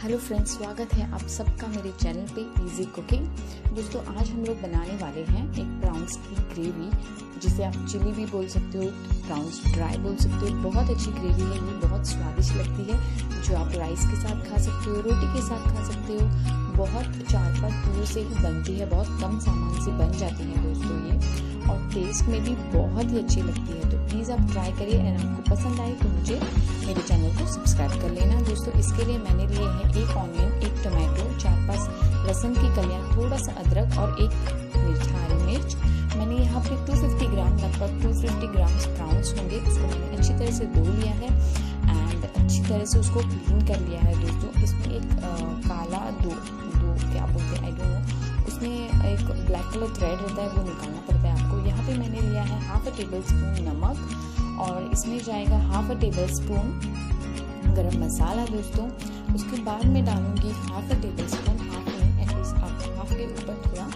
Hello friends, स्वागत है आप सबका मेरे चैनल पे इजी कुकिंग दोस्तों, आज हम लोग बनाने वाले हैं एक प्राउंस की ग्रेवी जिसे आप चिली भी बोल सकते हो प्राउंस ड्राई बोल सकते हो। बहुत अच्छी ग्रेवी है, ये बहुत स्वादिष्ट लगती है, जो आप राइस के साथ सकते हो रोटी के साथ खा सकते हो, बहुत चार पाँच किलो से ही बनती है, बहुत कम सामान से बन जाती है दोस्तों ये। और टेस्ट में भी बहुत ही अच्छी लगती है तो प्लीज़ आप ट्राई करिए एंड आपको पसंद आए तो मुझे मेरे चैनल को सब्सक्राइब कर लेना। दोस्तों, इसके लिए मैंने लिए हैं एक ऑनियन एक टोमेटो चार पाँच लहसुन की कलियाँ थोड़ा सा अदरक और एक मिर्च हरी मिर्च। मैंने यहाँ पे 250 ग्राम लगभग 250 ग्राम प्राउंस होंगे, इसको मैंने अच्छी तरह से धो लिया है। अच्छी तरह से उसको क्लीन कर लिया है दोस्तों। इसमें एक आ, काला दो दो क्या बोलते हैं आई डोंट नो उसमें एक ब्लैक कलर थ्रेड रहता है वो निकालना पड़ता है आपको। यहाँ पे मैंने लिया है हाफ़ अ टेबल स्पून नमक और इसमें जाएगा हाफ़ अ टेबल स्पून गरम मसाला दोस्तों। उसके बाद में डालूँगी half a tablespoon half में एटलीस्ट हाफ़ के ऊपर थोड़ा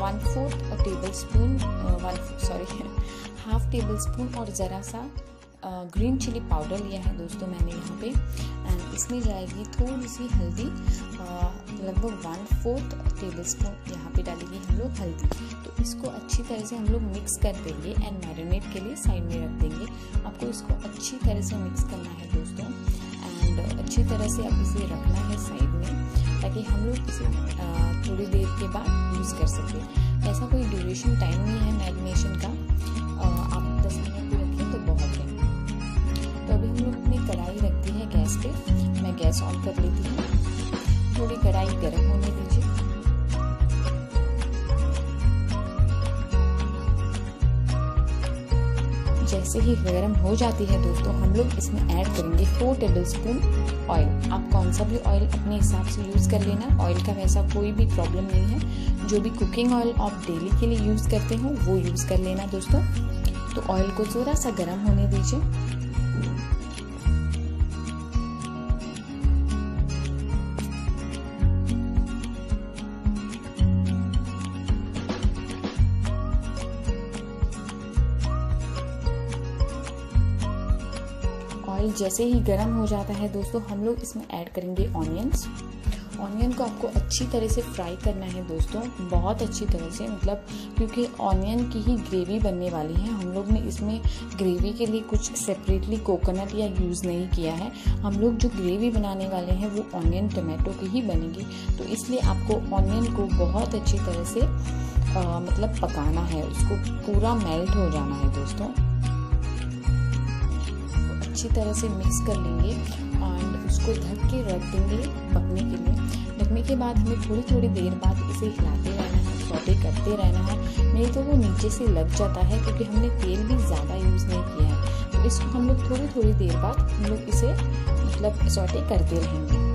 one fourth tablespoon sorry half tablespoon और ज़रा सा ग्रीन चिली पाउडर लिया है दोस्तों मैंने यहाँ पे। एंड इसमें जाएगी थोड़ी सी हल्दी लगभग वन फोर्थ टेबल स्पून यहाँ पे डालेगी हम लोग हल्दी। तो इसको अच्छी तरह से हम लोग मिक्स कर देंगे एंड मैरिनेट के लिए साइड में रख देंगे। आपको इसको अच्छी तरह से मिक्स करना है दोस्तों। एंड अच्छी तरह से आप इसे रखना है साइड में, ताकि हम लोग इसे थोड़ी देर के बाद यूज़ कर सकें। ऐसा कोई ड्यूरेशन टाइम नहीं है मैरिनेशन का। हम लोग अपनी कढ़ाई रखते हैं गैस पे, मैं गैस ऑन कर लेती हूँ। थोड़ी कढ़ाई गर्म होने दीजिए। जैसे ही गर्म हो जाती है दोस्तों, हम लोग इसमें ऐड करेंगे फोर टेबल स्पून ऑयल आप कौन सा भी ऑयल अपने हिसाब से यूज़ कर लेना। ऑयल का वैसा कोई भी प्रॉब्लम नहीं है। जो भी कुकिंग ऑयल आप डेली के लिए यूज़ करते हो, वो यूज़ कर लेना दोस्तों। तो ऑयल को थोड़ा सा गर्म होने दीजिए। जैसे ही गर्म हो जाता है दोस्तों हम लोग इसमें ऐड करेंगे ऑनियंस ऑनियन को आपको अच्छी तरह से फ्राई करना है दोस्तों बहुत अच्छी तरह से मतलब क्योंकि ऑनियन की ही ग्रेवी बनने वाली है। हम लोग ने इसमें ग्रेवी के लिए कुछ सेपरेटली कोकोनट या यूज़ नहीं किया है। हम लोग जो ग्रेवी बनाने वाले हैं वो ऑनियन टमाटो की ही बनेगी। तो इसलिए आपको ऑनियन को बहुत अच्छी तरह से आ, मतलब पकाना है उसको पूरा मेल्ट हो जाना है दोस्तों। अच्छी तरह से मिक्स कर लेंगे एंड उसको ढक के रख देंगे पकने के लिए। ढकने के बाद हमें थोड़ी थोड़ी देर बाद इसे हिलाते रहना है, सौटे करते रहना है। नहीं तो वो नीचे से लग जाता है क्योंकि हमने तेल भी ज़्यादा यूज़ नहीं किया है। तो इसको हम लोग थोड़ी थोड़ी देर बाद हम लोग इसे मतलब सौटे करते रहेंगे।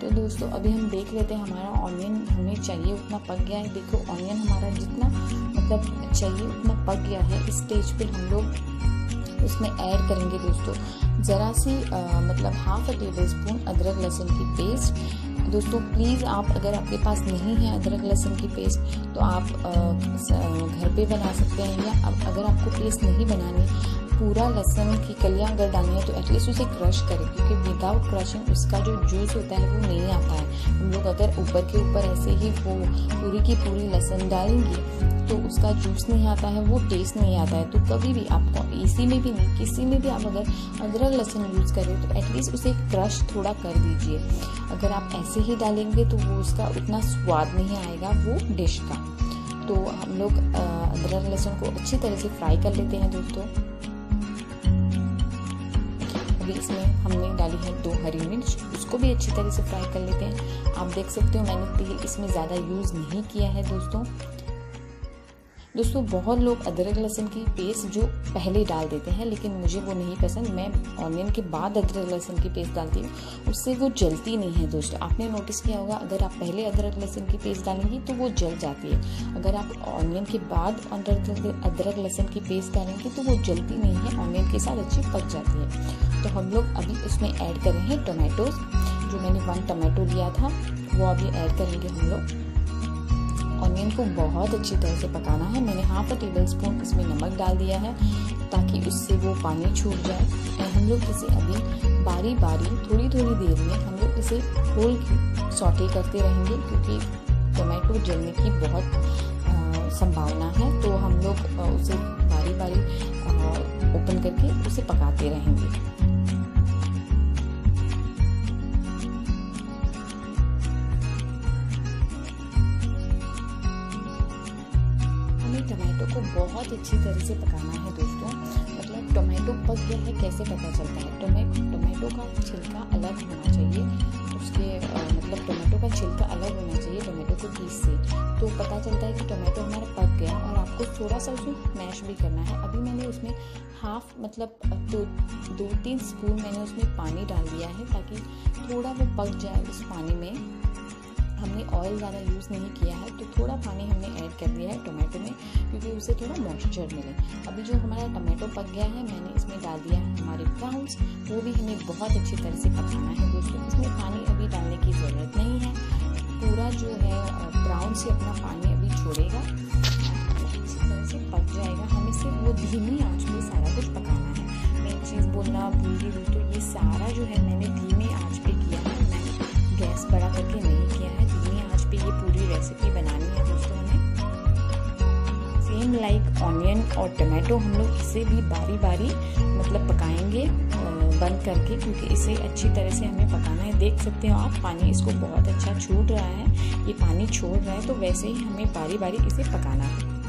तो दोस्तों अभी हम देख लेते हैं हमारा ऑनियन हमें चाहिए उतना पक गया है। देखो ऑनियन हमारा जितना मतलब चाहिए उतना पक गया है। इस स्टेज पे हम लोग उसमें ऐड करेंगे दोस्तों। ज़रा सी आ, मतलब हाफ़ अ टेबल स्पून अदरक लहसुन की पेस्ट दोस्तों प्लीज़ आप अगर आपके पास नहीं है अदरक लहसुन की पेस्ट तो आप आ, घर पे बना सकते हैं या अब अगर आपको पेस्ट नहीं बनानी पूरा लहसुन की कलियाँ अगर डालनी है तो एटलीस्ट उसे क्रश करें, क्योंकि विदाउट क्रशिंग उसका जो जूस होता है वो नहीं आता है। हम लोग अगर ऊपर के ऊपर ऐसे ही वो पूरी की पूरी लहसुन डालेंगे तो उसका जूस नहीं आता है, वो टेस्ट नहीं आता है। तो कभी भी आपको इसी में भी नहीं, किसी में भी आप अगर अदरक लहसुन यूज़ करें तो एटलीस्ट उसे क्रश थोड़ा कर दीजिए। अगर आप ऐसे ही डालेंगे तो वो उसका उतना स्वाद नहीं आएगा, वो डिश का। तो हम लोग अदरक लहसुन को अच्छी तरह से फ्राई कर लेते हैं दोस्तों। अभी इसमें हमने डाली है दो हरी मिर्च। उसको भी अच्छी तरह से फ्राई कर लेते हैं। आप देख सकते हो मैंने तेल इसमें ज़्यादा यूज़ नहीं किया है दोस्तों। दोस्तों, बहुत लोग अदरक लहसुन की पेस्ट जो पहले डाल देते हैं, लेकिन मुझे वो नहीं पसंद। मैं ऑनियन के बाद अदरक लहसुन की पेस्ट डालती हूँ। उससे वो जलती नहीं है दोस्तों। आपने नोटिस किया होगा, अगर आप पहले अदरक लहसुन की पेस्ट डालेंगी तो वो जल जाती है। अगर आप ऑनियन के बाद अदरक लहसुन की पेस्ट डालेंगे तो वो जलती नहीं है ऑनियन के साथ अच्छी पक जाती है। तो हम लोग अभी उसमें ऐड करेंगे टोमेटोज जो मैंने वन टोमेटो लिया था, वो अभी ऐड करेंगे हम लोग। ऑनियन को बहुत अच्छी तरह से पकाना है। मैंने हाफ़ अ टेबल स्पून इसमें नमक डाल दिया है, ताकि उससे वो पानी छूट जाए। और हम लोग इसे अभी बारी बारी थोड़ी थोड़ी देर में हम लोग इसे खोल सॉटे करते रहेंगे, क्योंकि टोमेटो जलने की बहुत संभावना है। तो हम लोग उसे बारी बारी ओपन करके उसे पकाते रहेंगे। बहुत अच्छी तरह से पकाना है दोस्तों। मतलब टोमेटो पक गया है कैसे पता चलता है? टोमेटो टोमेटो का छिलका अलग होना चाहिए। उसके मतलब टोमेटो का छिलका अलग होना चाहिए टोमेटो के पीस से। तो पता चलता है कि टोमेटो हमारा पक गया और आपको थोड़ा सा उसमें मैश भी करना है। अभी मैंने उसमें हाफ़ मतलब दो दो तीन स्पून मैंने उसमें पानी डाल दिया है ताकि थोड़ा वो पक जाए उस पानी में। हमने ऑयल ज़्यादा यूज़ नहीं किया है तो थोड़ा पानी हमने ऐड कर दिया है टोमेटो में, क्योंकि उसे थोड़ा मॉइस्चर मिले। अभी जो हमारा टोमेटो पक गया है, मैंने इसमें डाल दिया है हमारे प्राउंस वो भी हमें बहुत अच्छी तरह से पकाना है दोस्तों इसमें पानी अभी डालने की ज़रूरत नहीं है। पूरा जो है ब्राउन से अपना पानी अभी छोड़ेगा, अच्छी तरह से पक जाएगा। हमें सिर्फ़ वो धीमी आँच में सारा कुछ पकाना है। मैं एक चीज़ बोलना भूल गई दोस्तों ये सारा जो है मैंने और टमाटो हम लोग इसे भी बारी बारी मतलब पकाएँगे बंद करके, क्योंकि इसे अच्छी तरह से हमें पकाना है। देख सकते हो आप, पानी इसको बहुत अच्छा छूट रहा है। ये पानी छोड़ रहा है तो वैसे ही हमें बारी बारी इसे पकाना है।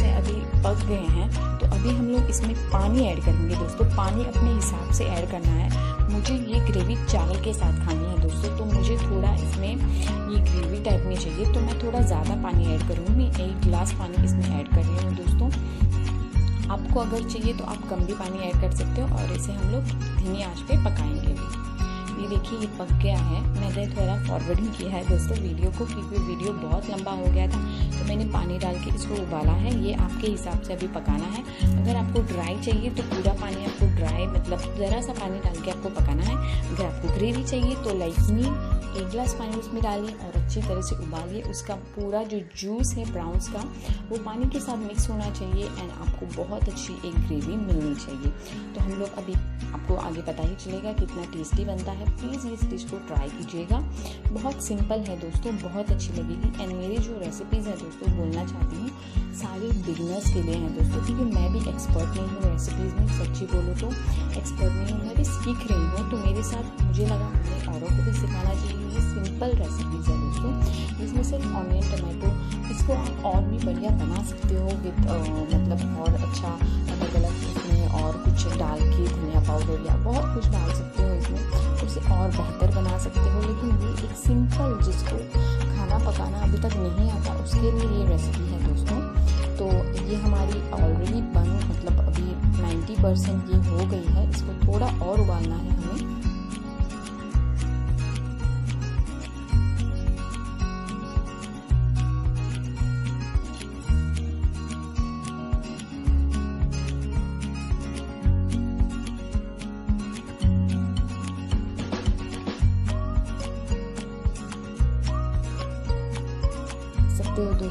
हैं अभी पक गए हैं तो अभी हम लोग इसमें पानी ऐड करेंगे दोस्तों। पानी अपने हिसाब से ऐड करना है। मुझे ये ग्रेवी चावल के साथ खानी है दोस्तों तो मुझे थोड़ा इसमें ये ग्रेवी टाइप में चाहिए तो मैं थोड़ा ज़्यादा पानी ऐड करूँगी। मैं एक गिलास पानी इसमें ऐड कर रही हूँ दोस्तों। आपको अगर चाहिए तो आप कम भी पानी ऐड कर सकते हो, और इसे हम लोग धीमी आँच पे पकाएँगे भी। ये देखिए ये पक गया है। मैंने थोड़ा फॉरवर्डिंग किया है दोस्तों वीडियो को, क्योंकि वीडियो बहुत लंबा हो गया था तो मैंने पानी डाल के इसको उबाला है। ये आपके हिसाब से अभी पकाना है। अगर आपको ड्राई चाहिए तो पूरा पानी आपको ड्राई मतलब ज़रा सा पानी डाल के आपको पकाना है। अगर आपको ग्रेवी चाहिए तो लाइक मी एक गिलास पानी उसमें डालिए और अच्छी तरह से उबालिए। उसका पूरा जो जूस है ब्राउन्स का, वो पानी के साथ मिक्स होना चाहिए एंड आपको बहुत अच्छी एक ग्रेवी मिलनी चाहिए। तो हम लोग अभी आपको आगे पता ही चलेगा कितना टेस्टी बनता है। प्लीज़ इस डिश को ट्राई कीजिएगा। बहुत सिंपल है दोस्तों, बहुत अच्छी लगेगी। एंड मेरी जो रेसिपीज़ हैं दोस्तों, बोलना चाहती हूँ, सारे बिगनर्स के लिए हैं दोस्तों, क्योंकि मैं भी एक्सपर्ट नहीं हूँ रेसिपीज़ में, सच्ची बोलो तो एक्सपर्ट नहीं हूँ, मैं भी सीख रही हूँ। तो मेरे साथ मुझे लगा हमें औरों को भी सिखाना चाहिए। ये सिंपल रेसिपीज़ है दोस्तों। इसमें सिर्फ़ ऑनियन टमाटो इसको आप और भी बढ़िया बना सकते हो विद मतलब और अच्छा अलग अलग इसमें और कुछ डाल के धनिया पाउडर या बहुत कुछ डाल सकते हो इसमें। उसे और बेहतर बना सकते हो। लेकिन ये एक सिंपल जिसको खाना पकाना अभी तक नहीं आता, उसके लिए ये रेसिपी है दोस्तों। तो ये हमारी ऑलरेडी बन मतलब अभी 90 परसेंट ये हो गई है। इसको थोड़ा और उबालना है हमें।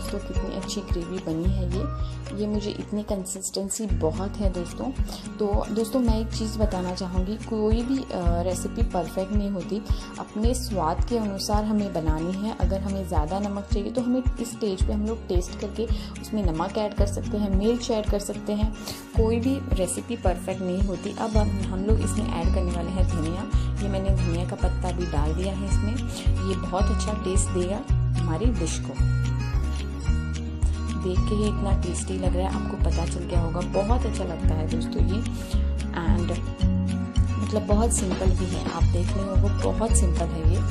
दोस्तों, कितनी अच्छी ग्रेवी बनी है ये। ये मुझे इतनी कंसिस्टेंसी बहुत है दोस्तों। तो दोस्तों, मैं एक चीज़ बताना चाहूँगी, कोई भी रेसिपी परफेक्ट नहीं होती। अपने स्वाद के अनुसार हमें बनानी है। अगर हमें ज़्यादा नमक चाहिए तो हमें इस स्टेज पे हम लोग टेस्ट करके उसमें नमक ऐड कर सकते हैं, मिर्च ऐड कर सकते हैं। कोई भी रेसिपी परफेक्ट नहीं होती। अब हम हम लोग इसमें ऐड करने वाले हैं धनिया। ये मैंने धनिया का पत्ता भी डाल दिया है इसमें। ये बहुत अच्छा टेस्ट देगा हमारी डिश को। देख के ही इतना टेस्टी लग रहा है। आपको पता चल गया होगा। बहुत अच्छा लगता है दोस्तों ये। एंड मतलब बहुत सिंपल भी है। आप देख रहे हो वो बहुत सिंपल है ये।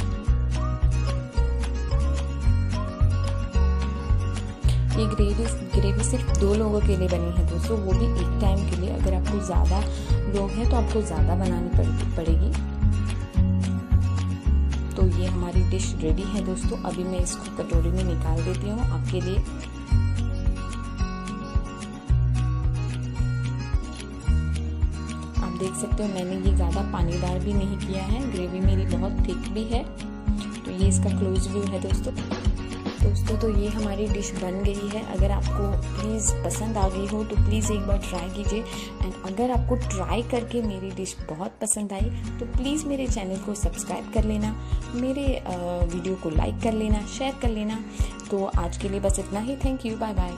ये ग्रेवी ग्रेवी सिर्फ़ दो लोगों के लिए बनी है दोस्तों। वो भी एक टाइम के लिए। अगर आपको ज़्यादा लोग हैं तो आपको ज़्यादा बनानी पड़ेगी। तो ये हमारी डिश रेडी है दोस्तों। अभी मैं इसको कटोरी में निकाल देती हूँ। आपके लिए देख सकते हो, मैंने ये ज़्यादा पानीदार भी नहीं किया है, ग्रेवी मेरी बहुत थिक भी है। तो ये इसका क्लोज व्यू है दोस्तों। दोस्तों तो ये हमारी डिश बन गई है। अगर आपको प्लीज़ पसंद आ गई हो तो प्लीज़ एक बार ट्राई कीजिए। एंड अगर आपको ट्राई करके मेरी डिश बहुत पसंद आई तो प्लीज़ मेरे चैनल को सब्सक्राइब कर लेना, मेरे वीडियो को लाइक कर लेना शेयर कर लेना। तो आज के लिए बस इतना ही। Thank you bye bye